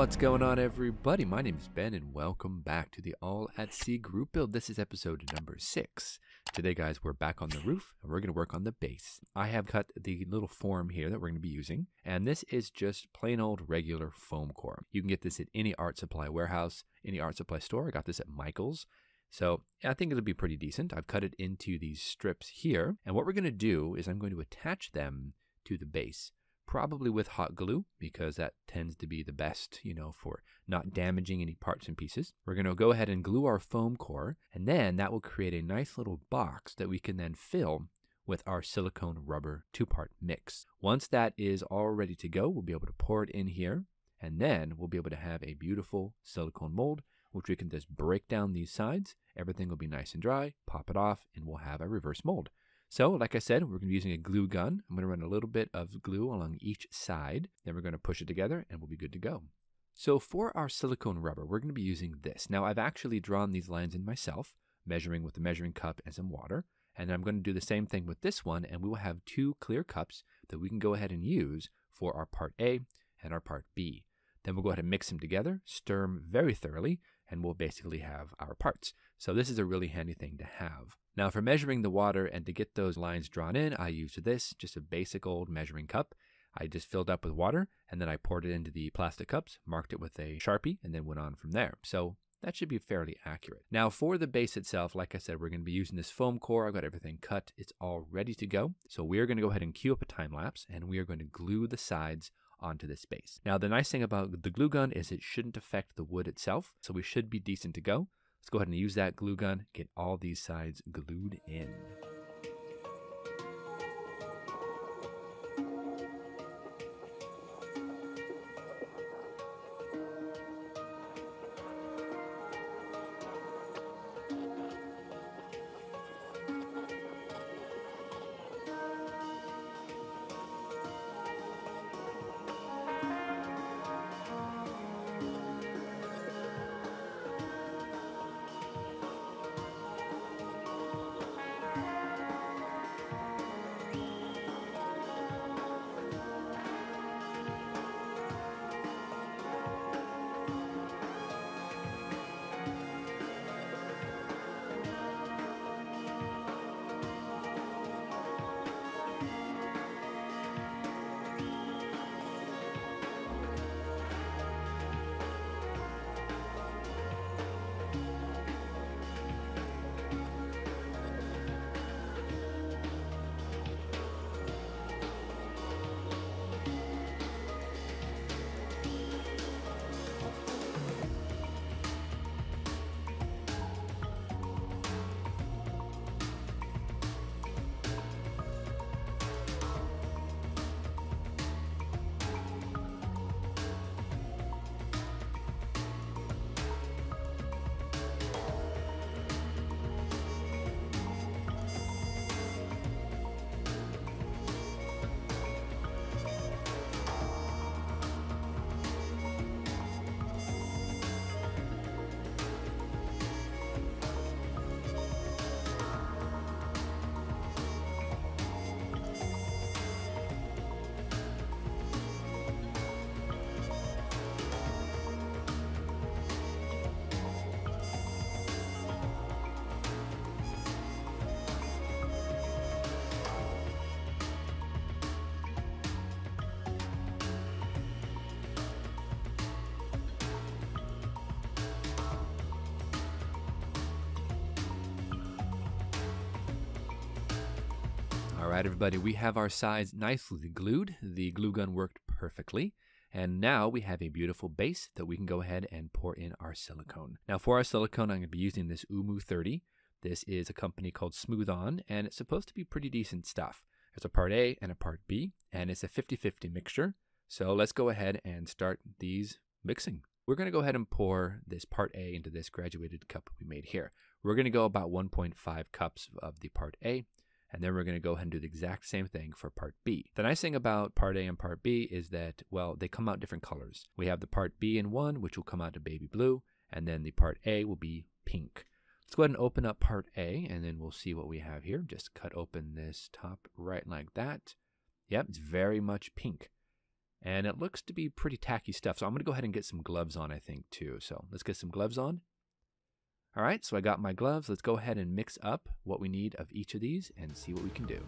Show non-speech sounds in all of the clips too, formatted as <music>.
What's going on, everybody? My name is Ben, and welcome back to the All at Sea group build. This is episode number six. Today, guys, we're back on the Rufe, and we're going to work on the base. I have cut the little form here that we're going to be using, and this is just plain old regular foam core. You can get this at any art supply warehouse, any art supply store. I got this at Michael's. So I think it'll be pretty decent. I've cut it into these strips here, and what we're going to do is I'm going to attach them to the base probably with hot glue because that tends to be the best, you know, for not damaging any parts and pieces. We're going to go ahead and glue our foam core and then that will create a nice little box that we can then fill with our silicone rubber two-part mix. Once that is all ready to go, we'll be able to pour it in here and then we'll be able to have a beautiful silicone mold which we can just break down these sides. Everything will be nice and dry, pop it off, and we'll have a reverse mold. So, like I said, we're going to be using a glue gun. I'm going to run a little bit of glue along each side. Then we're going to push it together and we'll be good to go. So for our silicone rubber, we're going to be using this. Now, I've actually drawn these lines in myself, measuring with a measuring cup and some water. And I'm going to do the same thing with this one, and we will have two clear cups that we can go ahead and use for our part A and our part B. Then we'll go ahead and mix them together, stir them very thoroughly, and we'll basically have our parts. So this is a really handy thing to have. Now for measuring the water and to get those lines drawn in, I used this, just a basic old measuring cup. I just filled up with water and then I poured it into the plastic cups, marked it with a Sharpie, and then went on from there. So that should be fairly accurate. Now for the base itself, like I said, we're going to be using this foam core. I've got everything cut. It's all ready to go. So we are going to go ahead and cue up a time lapse and we are going to glue the sides onto this base. Now the nice thing about the glue gun is it shouldn't affect the wood itself. So we should be decent to go. Let's go ahead and use that glue gun, get all these sides glued in. Right, everybody, we have our sides nicely glued. The glue gun worked perfectly. And now we have a beautiful base that we can go ahead and pour in our silicone. Now for our silicone, I'm going to be using this Oomoo 30. This is a company called Smooth On, and it's supposed to be pretty decent stuff. There's a part A and a part B, and it's a 50-50 mixture. So let's go ahead and start these mixing. We're going to go ahead and pour this part A into this graduated cup we made here. We're going to go about 1.5 cups of the part A, and then we're going to go ahead and do the exact same thing for part B. The nice thing about part A and part B is that, well, they come out different colors. We have the part B in one, which will come out to baby blue, and then the part A will be pink. Let's go ahead and open up part A, and then we'll see what we have here. Just cut open this top right like that. Yep, it's very much pink. And it looks to be pretty tacky stuff. So I'm going to go ahead and get some gloves on, I think, too. So let's get some gloves on. All right, so I got my gloves. Let's go ahead and mix up what we need of each of these and see what we can do.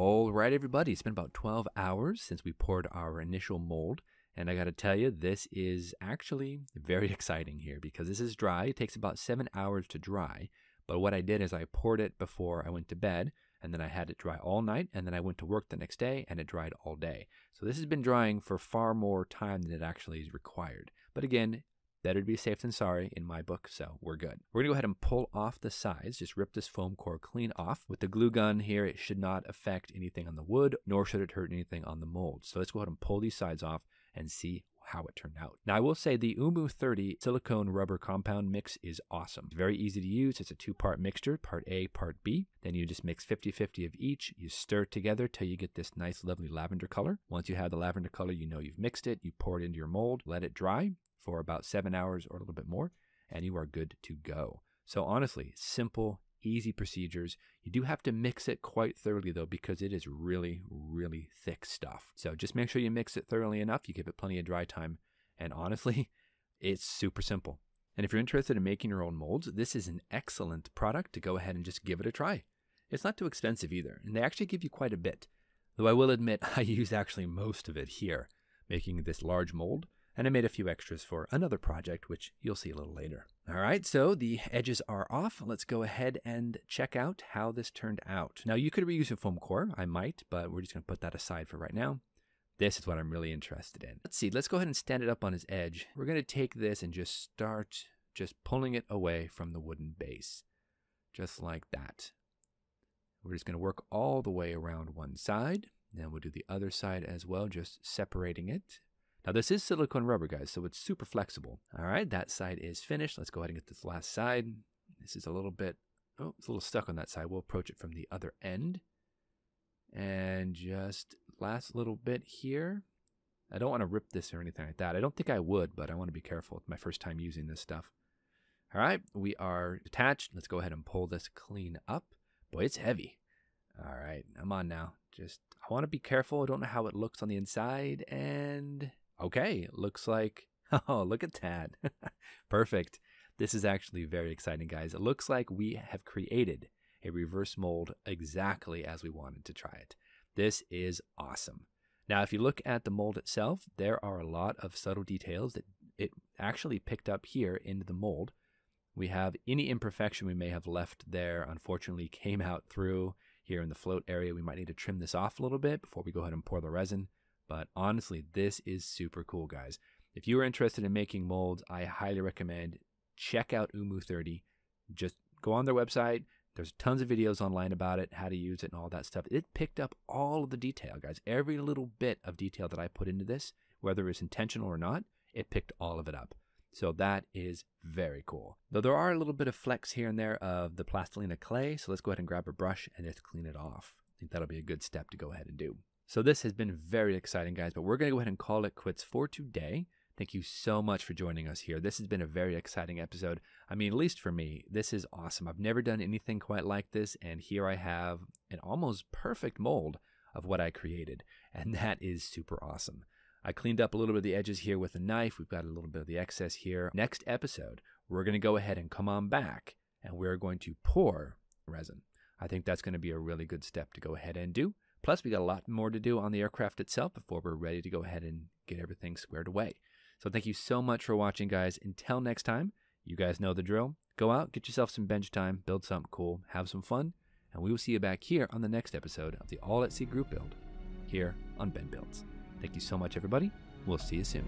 All right, everybody, it's been about 12 hours since we poured our initial mold. And I got to tell you, this is actually very <laughs> exciting here because this is dry. It takes about seven hours to dry. But what I did is I poured it before I went to bed, and then I had it dry all night, and then I went to work the next day, and it dried all day. So this has been drying for far more time than it actually is required. But again, Better to be safe than sorry in my book, so we're good. We're gonna go ahead and pull off the sides, just rip this foam core clean off. With the glue gun here, it should not affect anything on the wood, nor should it hurt anything on the mold. So let's go ahead and pull these sides off and see how it turned out. Now, I will say the Oomoo 30 silicone rubber compound mix is awesome. Very easy to use. It's a two part mixture, part A, part B. Then you just mix 50 50 of each. You stir it together till you get this nice, lovely lavender color. Once you have the lavender color, you know you've mixed it. You pour it into your mold, let it dry for about seven hours or a little bit more, and you are good to go. So, honestly, simple, easy procedures. You do have to mix it quite thoroughly, though, because it is really, really thick stuff. So, just make sure you mix it thoroughly enough. You give it plenty of dry time. And honestly, <laughs> it's super simple. And if you're interested in making your own molds, this is an excellent product to go ahead and just give it a try. It's not too expensive either, and they actually give you quite a bit. Though I will admit, <laughs> I use actually most of it here, making this large mold and I made a few extras for another project, which you'll see a little later. All right, so the edges are off. Let's go ahead and check out how this turned out. Now, you could reuse a foam core. I might, but we're just going to put that aside for right now. This is what I'm really interested in. Let's see, let's go ahead and stand it up on his edge. We're going to take this and just start just pulling it away from the wooden base, just like that. We're just going to work all the way around one side. Then we'll do the other side as well, just separating it now this is silicone rubber, guys, so it's super flexible. All right, that side is finished. Let's go ahead and get this last side. This is a little bit, oh, it's a little stuck on that side. We'll approach it from the other end. And just last little bit here. I don't want to rip this or anything like that. I don't think I would, but I want to be careful. It's my first time using this stuff. All right, we are attached. Let's go ahead and pull this clean up. Boy, it's heavy. All right, I'm on now. Just, I want to be careful. I don't know how it looks on the inside. And okay, looks like, <laughs> oh, look at that. <laughs> Perfect. This is actually very exciting, guys. It looks like we have created a reverse mold exactly as we wanted to try it. This is awesome. Now, if you look at the mold itself, there are a lot of subtle details that it actually picked up here into the mold. We have any imperfection we may have left there, unfortunately, <laughs> came out through here in the float area. We might need to trim this off a little bit before we go ahead and pour the resin. But honestly, this is super cool, guys. If you are interested in making molds, I highly recommend check out Oomoo30. Just go on their website, there's tons of videos online about it, how to use it, and all that stuff. It picked up all of the detail, guys. Every little bit of detail that I put into this, whether it's intentional or not, it picked all of it up. So that is very cool. Though there are a little bit of flecks here and there of the plastilina clay, so let's go ahead and grab a brush and just clean it off. I think that'll be a good step to go ahead and do. So this has been very exciting, guys, but we're going to go ahead and call it quits for today. Thank you so much for joining us here. This has been a very exciting episode. I mean, at least for me, this is awesome. I've never done anything quite like this, and here I have an almost perfect mold of what I created, and <laughs> that is super awesome. I cleaned up a little bit of the edges here with a knife. We've got a little bit of the excess here. Next episode, we're going to go ahead and come on back, and we're going to pour resin. I think that's going to be a really good step to go ahead and do. Plus, we got a lot more to do on the aircraft itself before we're ready to go ahead and get everything squared away. So thank you so much for watching, guys. Until next time, you guys know the drill. Go out, get yourself some bench time, build something cool, have some fun, and we will see you back here on the next episode of the All at Sea group build here on Ben Builds. Thank you so much, everybody. We'll see you soon.